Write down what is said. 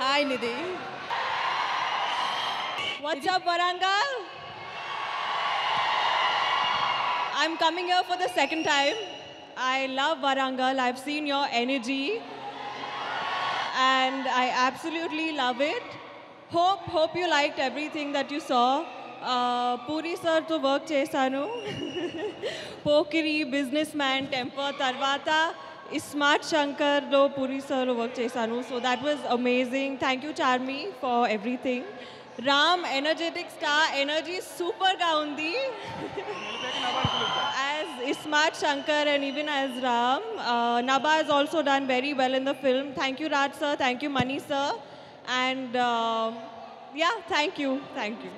Hi, Nidhi. What's up, Warangal? I'm coming here for the second time. I love Warangal. I've seen your energy. And I absolutely love it. Hope, hope you liked everything that you saw. Uh, Puri సార్తో work చేశాను Pokiri Pokiri businessman Temper తర్వాత Ismart Shankar lo puri sir work chesanu. So that was amazing. Thank you Charmi for everything. Ram energetic star energy super ga undi. as Ismart Shankar and even as Ram, uh, Naba has also done very well in the film. Thank you Raj sir, thank you Mani sir and uh, yeah, thank you, thank you.